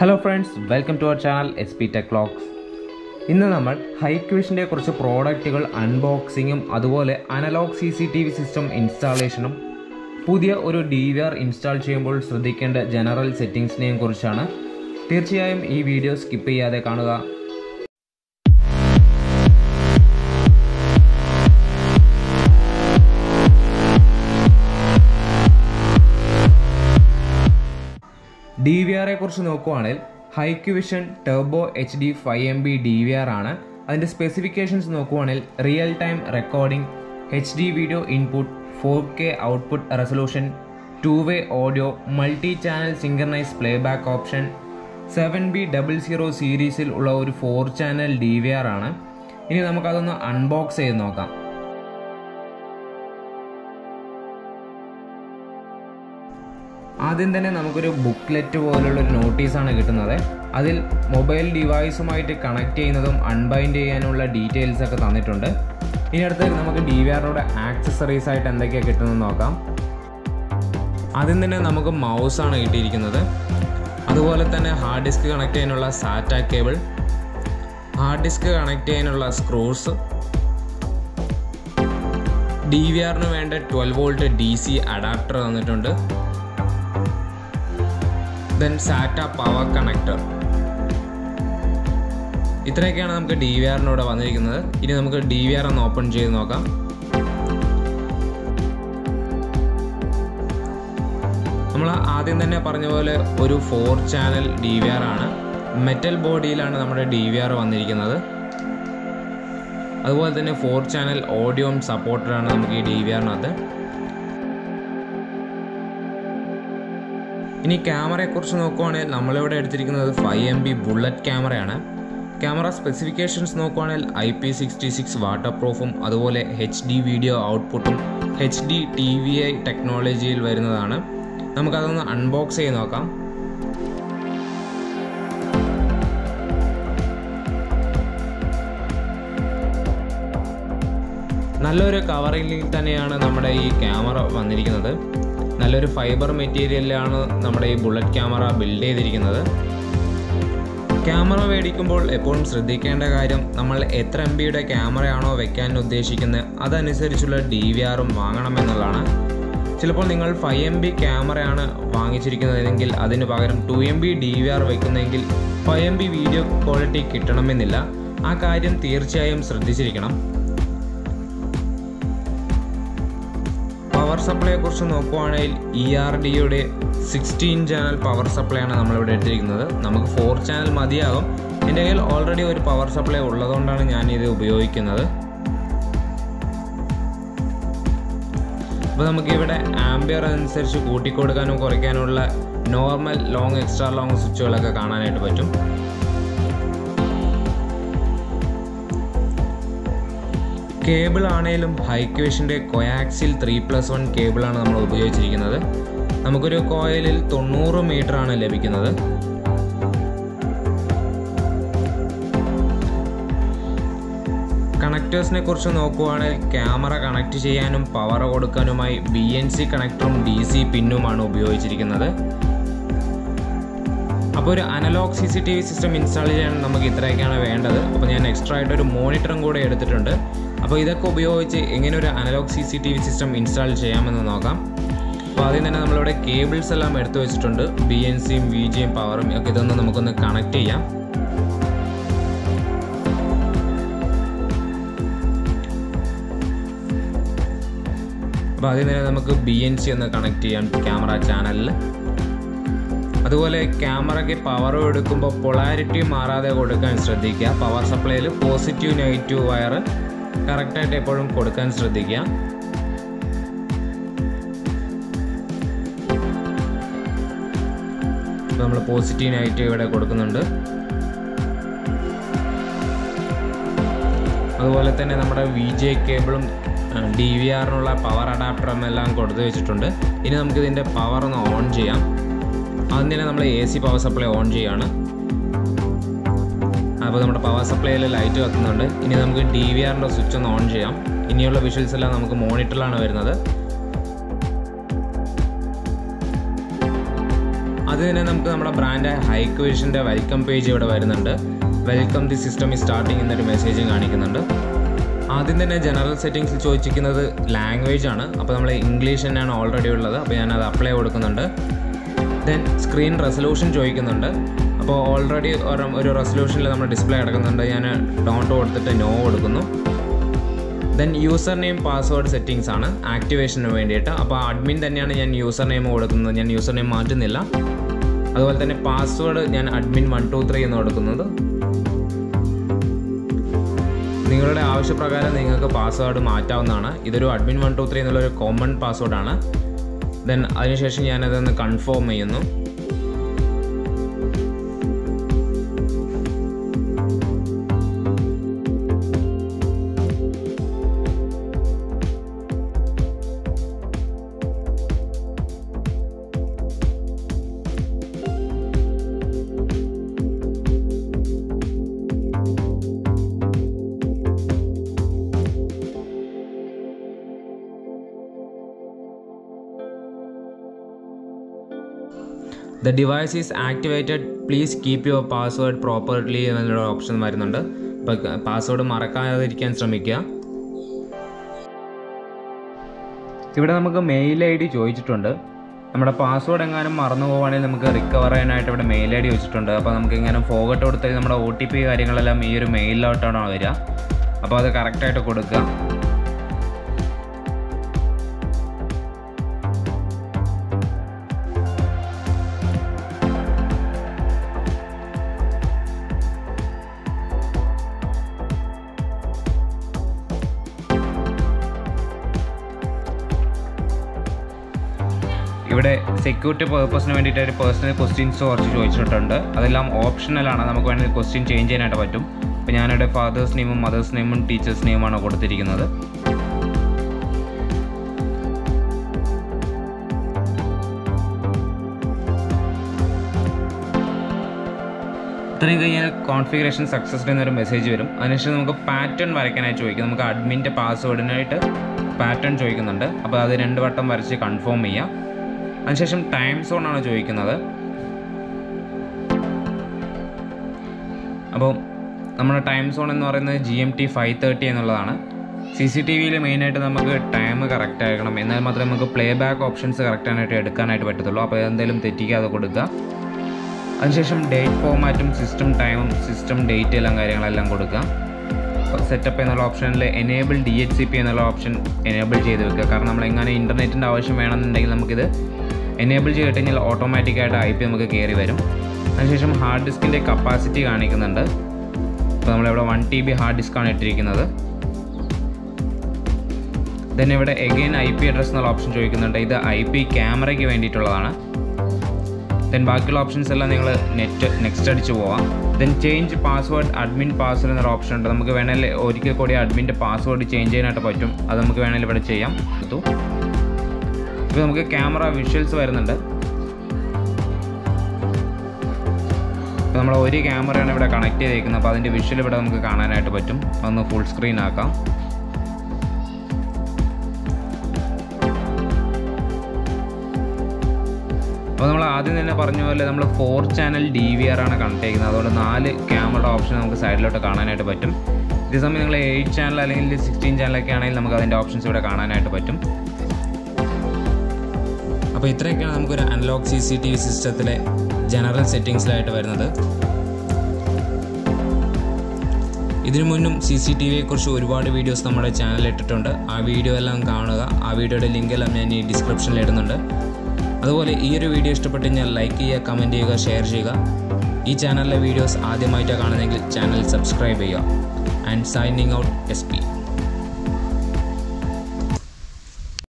Hello friends welcome to our channel S P tech clocks ഇന്ന് നമ്മൾ ഹൈക്വിഷിന്റെ കുറച്ച് പ്രോഡക്റ്റുകൾ അൺബോക്സിങ്ങും അതുപോലെ analogue C C T V system ഇൻസ്റ്റാളേഷനും പുതിയ ഒരു ഡി വി ആർ ഇൻസ്റ്റാൾ ചെയ്യുമ്പോൾ ശ്രദ്ധിക്കേണ്ട ജനറൽ സെറ്റിങ്സിനെയും കുറിച്ചാണ്. തീർച്ചയായും ഈ വീഡിയോ സ്കിപ്പ് ചെയ്യാതെ കാണുക. ഡി വി ആറെ കുറിച്ച് നോക്കുവാണെങ്കിൽ Hikvision turbo H D five M B D V R ആണ്. അതിന്റെ സ്പെസിഫിക്കേഷൻസ് നോക്കുവാണെങ്കിൽ real time recording H D video input four K output resolution two way audio multi channel synchronise play back option seven B double zero സീരീസിൽ ഉള്ള ഒരു four channel D V R ആണ്. ഇനി നമുക്കതൊന്ന് unbox ചെയ്ത് നോക്കാം. ആദ്യം തന്നെ നമുക്കൊരു ബുക്ക്ലെറ്റ് പോലുള്ള ഒരു നോട്ടീസാണ് കിട്ടുന്നത്. അതിൽ മൊബൈൽ ഡിവൈസുമായിട്ട് കണക്ട് ചെയ്യുന്നതും അൺബൈൻഡ് ചെയ്യാനുള്ള ഡീറ്റെയിൽസ് ഒക്കെ തന്നിട്ടുണ്ട്. ഇനി അടുത്ത് നമുക്ക് ഡി വി ആറിനോട് ആക്സസറീസ് ആയിട്ട് എന്തൊക്കെയാണ് കിട്ടുന്നത് നോക്കാം. ആദ്യം തന്നെ നമുക്ക് മൗസാണ് കിട്ടിയിരിക്കുന്നത്. അതുപോലെ തന്നെ ഹാർഡ് ഡിസ്ക് കണക്ട് ചെയ്യാനുള്ള SATA cable hard disk connect ചെയ്യാനുള്ള സ്ക്രൂസ് ഡി വി ആറിന് വേണ്ട twelve volt D C adapter തന്നിട്ടുണ്ട്. Then SATA power connector. ഇത്രയൊക്കെയാണ് നമുക്ക് ഡി വി ആറിനൂടെ വന്നിരിക്കുന്നത്. ഇനി നമുക്ക് ഡി വി ആർ ഒന്ന് ഓപ്പൺ ചെയ്ത് നോക്കാം. നമ്മൾ ആദ്യം തന്നെ പറഞ്ഞ പോലെ ഒരു four channel D V R ആണ്. മെറ്റൽ ബോഡിയിലാണ് നമ്മുടെ ഡി വി ആർ വന്നിരിക്കുന്നത്. അതുപോലെ തന്നെ ഫോർ ചാനൽ ഓഡിയോയും സപ്പോർട്ടഡാണ് നമുക്ക് ഈ ഡി വി ആറിനകത്ത് ഇനി ക്യാമറയെക്കുറിച്ച് നോക്കുവാണെങ്കിൽ നമ്മളിവിടെ എടുത്തിരിക്കുന്നത് ഫൈവ് എം ബി ബുള്ളറ്റ് ക്യാമറയാണ്. ക്യാമറ സ്പെസിഫിക്കേഷൻസ് നോക്കുവാണെങ്കിൽ I P sixty six water പ്രൂഫും അതുപോലെ എച്ച് ഡി വീഡിയോ ഔട്ട്പുട്ടും H D T V I ടെക്നോളജിയിൽ വരുന്നതാണ്. നമുക്കതൊന്ന് അൺബോക്സ് ചെയ്ത് നോക്കാം. നല്ലൊരു കവറിങ്ങിൽ തന്നെയാണ് നമ്മുടെ ഈ ക്യാമറ വന്നിരിക്കുന്നത്. നല്ലൊരു ഫൈബർ മെറ്റീരിയലിലാണ് നമ്മുടെ ഈ ബുള്ളറ്റ് ക്യാമറ ബിൽഡ് ചെയ്തിരിക്കുന്നത്. ക്യാമറ മേടിക്കുമ്പോൾ എപ്പോഴും ശ്രദ്ധിക്കേണ്ട കാര്യം നമ്മൾ എത്ര എം ബിയുടെ ക്യാമറയാണോ വെക്കാൻ ഉദ്ദേശിക്കുന്നത് അതനുസരിച്ചുള്ള ഡി വി ആറും വാങ്ങണമെന്നുള്ളതാണ് ചിലപ്പോൾ നിങ്ങൾ ഫൈവ് എം ബി ക്യാമറയാണ് വാങ്ങിച്ചിരിക്കുന്നതെങ്കിൽ അതിന് പകരം two M B D V R വെക്കുന്നതെങ്കിൽ five M B video quality കിട്ടണമെന്നില്ല. ആ കാര്യം തീർച്ചയായും ശ്രദ്ധിച്ചിരിക്കണം. സപ്ലൈയെ കുറിച്ച് നോക്കുവാണെങ്കിൽ ഇ ആർ ഡിയുടെ സിക്സ്റ്റീൻ ചാനൽ പവർ സപ്ലൈ ആണ് നമ്മളിവിടെ എടുത്തിരിക്കുന്നത് നമുക്ക് ഫോർ ചാനൽ മതിയാകും. എന്റെ കയ്യിൽ ഓൾറെഡി ഒരു പവർ സപ്ലൈ ഉള്ളതുകൊണ്ടാണ് ഞാൻ ഇത് ഉപയോഗിക്കുന്നത്. അപ്പോൾ നമുക്കിവിടെ ആംബിയർ അനുസരിച്ച് കൂട്ടിക്കൊടുക്കാനും കുറയ്ക്കാനുള്ള നോർമൽ ലോങ് എക്സ്ട്രാ ലോങ് സ്വിച്ചുകളൊക്കെ കാണാനായിട്ട് പറ്റും. കേബിൾ ആണെങ്കിലും ഹൈക്വേഷന്റെ കൊയാക്സിൽ ത്രീ പ്ലസ് വൺ കേബിളാണ് നമ്മൾ ഉപയോഗിച്ചിരിക്കുന്നത്. നമുക്കൊരു കോയിലിൽ തൊണ്ണൂറ് മീറ്റർ ആണ് ലഭിക്കുന്നത്. കണക്റ്റേഴ്സിനെ കുറിച്ച് നോക്കുവാണെങ്കിൽ ക്യാമറ കണക്ട് ചെയ്യാനും പവർ കൊടുക്കാനുമായി ബി എൻ സി കണക്ടറും ഡി സി പിന്നുമാണ് ഉപയോഗിച്ചിരിക്കുന്നത്. അപ്പോൾ ഒരു analogue C C T V system install ചെയ്യാൻ നമുക്ക് ഇത്രയൊക്കെയാണ് വേണ്ടത്. അപ്പോൾ ഞാൻ എക്സ്ട്രാ ആയിട്ട് ഒരു മോണിറ്ററും കൂടെ എടുത്തിട്ടുണ്ട്. അപ്പോൾ ഇതൊക്കെ ഉപയോഗിച്ച് എങ്ങനെ ഒരു analogue C C T V system install ചെയ്യാമെന്ന് നോക്കാം. അപ്പോൾ ആദ്യം തന്നെ നമ്മളിവിടെ കേബിൾസ് എല്ലാം എടുത്തു വെച്ചിട്ടുണ്ട്. ബി എൻ സിയും വി ജിയും പവറും ഒക്കെ ഇതൊന്ന് നമുക്കൊന്ന് കണക്ട് ചെയ്യാം. അപ്പോൾ ആദ്യം തന്നെ നമുക്ക് ബി എൻ സി ഒന്ന് കണക്ട് ചെയ്യാം ക്യാമറ ചാനലിൽ അതുപോലെ ക്യാമറയ്ക്ക് പവർ എടുക്കുമ്പോൾ പൊളാരിറ്റി മാറാതെ കൊടുക്കാൻ ശ്രദ്ധിക്കുക. പവർ സപ്ലൈയിൽ പോസിറ്റീവ് നെഗറ്റീവ് വയർ കറക്റ്റായിട്ട് എപ്പോഴും കൊടുക്കാൻ ശ്രദ്ധിക്കുക. നമ്മൾ പോസിറ്റീവ് നെഗറ്റീവ് ഇവിടെ കൊടുക്കുന്നുണ്ട്. അതുപോലെ തന്നെ നമ്മുടെ വി ജെ കേബിളും ഡി വി ആറിനുള്ള പവർ അഡാപ്റ്ററും എല്ലാം കൊടുത്തു വെച്ചിട്ടുണ്ട്. ഇനി നമുക്കിതിന്റെ പവർ ഒന്ന് ഓൺ ചെയ്യാം. ആദ്യം തന്നെ നമ്മൾ A C power supply on ചെയ്യുകയാണ് അപ്പോൾ നമ്മുടെ പവർ സപ്ലൈയിൽ ലൈറ്റ് കത്തുന്നുണ്ട്. ഇനി നമുക്ക് ഡി വി ആറിന്റെ സ്വിച്ച് ഒന്ന് ഓൺ ചെയ്യാം. ഇനിയുള്ള വിഷ്വൽസ് എല്ലാം നമുക്ക് മോണിറ്ററിലാണ് വരുന്നത്. അത് തന്നെ നമുക്ക് നമ്മുടെ ബ്രാൻഡ് ഹൈക്വേഷന്റെ വെൽക്കം പേജ് ഇവിടെ വരുന്നുണ്ട്. വെൽക്കം ദി സിസ്റ്റം ഈ സ്റ്റാർട്ടിങ് എന്നൊരു മെസ്സേജ് കാണിക്കുന്നുണ്ട്. ആദ്യം തന്നെ ജനറൽ സെറ്റിങ്സിൽ ചോദിച്ചിരിക്കുന്നത് ലാംഗ്വേജ് ആണ്. അപ്പോൾ നമ്മൾ ഇംഗ്ലീഷ് തന്നെയാണ് ഓൾറെഡി ഉള്ളത്. അപ്പോൾ ഞാനത് അപ്ലൈ കൊടുക്കുന്നുണ്ട്. ദെൻ സ്ക്രീൻ റെസൊല്യൂഷൻ ചോദിക്കുന്നുണ്ട്. അപ്പോൾ ഓൾറെഡി ഒരു റെസൊല്യൂഷനിൽ നമ്മൾ ഡിസ്പ്ലേ കിടക്കുന്നുണ്ട് ഞാൻ ഡോണ്ട് കൊടുത്തിട്ട് നോ കൊടുക്കുന്നു. Then user name password settings ആണ് ആക്ടിവേഷന് വേണ്ടിയിട്ട്. അപ്പോൾ അഡ്മിൻ തന്നെയാണ് ഞാൻ യൂസർ നെയിം കൊടുക്കുന്നത്. ഞാൻ യൂസർ നെയിം മാറ്റുന്നില്ല. അതുപോലെ തന്നെ പാസ്വേഡ് ഞാൻ അഡ്മിൻ വൺ ടു ത്രീ എന്ന് കൊടുക്കുന്നത്. നിങ്ങളുടെ ആവശ്യപ്രകാരം നിങ്ങൾക്ക് പാസ്വേഡ് മാറ്റാവുന്നതാണ്. ഇതൊരു അഡ്മിൻ വൺ ടു ത്രീ എന്നുള്ളൊരു കോമൺ പാസ്വേഡാണ് ദെൻ അതിനുശേഷം ഞാനതൊന്ന് കൺഫേം ചെയ്യുന്നു. The device is activated please keep your password properly എന്നുള്ള ഓപ്ഷൻ വരുന്നുണ്ട്. അപ്പോൾ പാസ്വേഡ് മറക്കാതിരിക്കാൻ ശ്രമിക്കുക. ഇവിടെ നമുക്ക് മെയിൽ ഐ ഡി ചോദിച്ചിട്ടുണ്ട്. നമ്മുടെ പാസ്വേഡ് എങ്ങാനും മറന്നു പോവുകയാണെങ്കിൽ നമുക്ക് റിക്കവർ ചെയ്യാനായിട്ട് ഇവിടെ മെയിൽ ഐ ഡി വെച്ചിട്ടുണ്ട്. അപ്പോൾ നമുക്ക് ഇങ്ങനെ ഫോഗട്ട് കൊടുത്താൽ നമ്മുടെ ഒ ടി പി കാര്യങ്ങളെല്ലാം ഈ ഒരു മെയിലിലോട്ടാണ് വരിക. അപ്പോൾ അത് കറക്റ്റായിട്ട് കൊടുക്കുക. ഇവിടെ സെക്യൂരിറ്റി പേർപ്പസിന് വേണ്ടിയിട്ട് ഒരു പേഴ്സണൽ ക്വസ്റ്റ്യൻസ് കുറച്ച് ചോദിച്ചിട്ടുണ്ട്. അതെല്ലാം ഓപ്ഷണലാണ് നമുക്ക് വേണമെങ്കിൽ ക്വസ്റ്റ്യൻ ചേഞ്ച് ചെയ്യാനായിട്ട് പറ്റും. അപ്പോൾ ഞാനിവിടെ ഫാദേഴ്സ് നെയിമും മദേഴ്സ് നെയിമും ടീച്ചേഴ്സ് നെയിമാണ് കൊടുത്തിരിക്കുന്നത്. ഇത്രയും കഴിഞ്ഞാൽ കോൺഫിഗറേഷൻ സക്സസ് എന്നൊരു മെസ്സേജ് വരും. അതിനുശേഷം നമുക്ക് പാറ്റേൺ വരയ്ക്കാനായിട്ട് ചോദിക്കും. നമുക്ക് അഡ്മിന്റെ പാസ്വേഡിനായിട്ട് പാറ്റേൺ ചോദിക്കുന്നുണ്ട്. അപ്പോൾ അത് രണ്ട് വട്ടം വരച്ച് കൺഫേം ചെയ്യാം. അതിനുശേഷം ടൈം സോൺ ആണ് ചോദിക്കുന്നത്. അപ്പോൾ നമ്മുടെ ടൈം സോൺ എന്ന് പറയുന്നത് G M T five thirty എന്നുള്ളതാണ്. സി സി ടി വിയിൽ മെയിനായിട്ട് നമുക്ക് ടൈം കറക്റ്റ് ആക്കണം എന്നാൽ മാത്രമേ നമുക്ക് പ്ലേ ബാക്ക് ഓപ്ഷൻസ് കറക്റ്റായിട്ട് എടുക്കാനായിട്ട് പറ്റത്തുള്ളൂ. അപ്പോൾ എന്തെങ്കിലും തെറ്റിക്കാതെ കൊടുക്കുക അതിനുശേഷം ഡേറ്റ് ഫോമാറ്റും സിസ്റ്റം ടൈമും സിസ്റ്റം ഡേറ്റ് എല്ലാം കാര്യങ്ങളെല്ലാം കൊടുക്കുക സെറ്റപ്പ് എന്നുള്ള ഓപ്ഷനിൽ enable D H C P എന്നുള്ള ഓപ്ഷൻ എനേബിൾ ചെയ്ത് വെക്കുക കാരണം നമ്മൾ എങ്ങനെ ഇന്റർനെറ്റിന്റെ ആവശ്യം വേണമെന്നുണ്ടെങ്കിൽ നമുക്കിത് എനേബിൾ ചെയ്ത് കഴിഞ്ഞാൽ ഓട്ടോമാറ്റിക്കായിട്ട് ഐ പി നമുക്ക് കയറി വരും. അതിനുശേഷം ഹാർഡ് ഡിസ്കിന്റെ കപ്പാസിറ്റി കാണിക്കുന്നുണ്ട്. ഇപ്പോൾ നമ്മളിവിടെ വൺ ടി ബി ഹാർഡ് ഡിസ്ക്കാണ് ഇട്ടിരിക്കുന്നത്. ദെൻ ഇവിടെ എഗെയിൻ ഐ പി അഡ്രസ് എന്നുള്ള ഓപ്ഷൻ ചോദിക്കുന്നുണ്ട്. ഇത് ഐ പി ക്യാമറയ്ക്ക് വേണ്ടിയിട്ടുള്ളതാണ്. ദെൻ ബാക്കിയുള്ള ഓപ്ഷൻസ് എല്ലാം നിങ്ങൾ നെറ്റ് നെക്സ്റ്റ് അടിച്ച് പോവാം. Then change password admin password എന്നൊരു ഓപ്ഷൻ ഉണ്ട്. നമുക്ക് വേണമെങ്കിൽ ഒരിക്കൽ കൂടി അഡ്മിന്റെ പാസ്വേഡ് ചേഞ്ച് ചെയ്യാനായിട്ട് പറ്റും. അത് നമുക്ക് വേണമെങ്കിൽ ഇവിടെ ചെയ്യാം. ഇപ്പോൾ നമുക്ക് ക്യാമറ വിഷ്വൽസ് വരുന്നുണ്ട്. ഇപ്പോൾ നമ്മൾ ഒരു ക്യാമറയാണ് ഇവിടെ കണക്ട് ചെയ്തേക്കുന്നത് അപ്പോൾ അതിന്റെ വിഷ്വൽ ഇവിടെ നമുക്ക് കാണാനായിട്ട് പറ്റും. അതൊന്ന് ഫുൾ സ്ക്രീൻ ആക്കാം. അപ്പോൾ നമ്മൾ ആദ്യം തന്നെ പറഞ്ഞ പോലെ നമ്മൾ four channel D V R ആണ് കണക്ട് ചെയ്യുന്നത്. അതുകൊണ്ട് നാല് ക്യാമറ ഓപ്ഷൻ നമുക്ക് സൈഡിലോട്ട് കാണാനായിട്ട് പറ്റും. ഇതേസമയം നിങ്ങൾ എയ്റ്റ് ചാനൽ അല്ലെങ്കിൽ സിക്സ്റ്റീൻ ചാനലൊക്കെ ആണെങ്കിൽ നമുക്ക് അതിന്റെ ഓപ്ഷൻസ് ഇവിടെ കാണാനായിട്ട് പറ്റും. അപ്പോൾ ഇത്രയൊക്കെയാണ് നമുക്കൊരു analog C C T V സിസ്റ്റത്തിലെ ജനറൽ സെറ്റിങ്സിലായിട്ട് വരുന്നത്. ഇതിനു മുന്നും സി സി ടി വിയെക്കുറിച്ച് ഒരുപാട് വീഡിയോസ് നമ്മുടെ ചാനലിൽ ഇട്ടിട്ടുണ്ട്. ആ വീഡിയോ എല്ലാം കാണുക. ആ വീഡിയോയുടെ ലിങ്ക് എല്ലാം ഞാൻ ഈ ഡിസ്ക്രിപ്ഷനിൽ ഇടുന്നുണ്ട്. അതുപോലെ ഈ ഒരു വീഡിയോ ഇഷ്ടപ്പെട്ട് കഴിഞ്ഞാൽ ലൈക്ക് ചെയ്യുക കമന്റ് ചെയ്യുക ഷെയർ ചെയ്യുക. ഈ ചാനലിലെ വീഡിയോസ് ആദ്യമായിട്ടാണ് കാണുന്നതെങ്കിൽ ചാനൽ സബ്സ്ക്രൈബ് ചെയ്യുക. And signing out S P.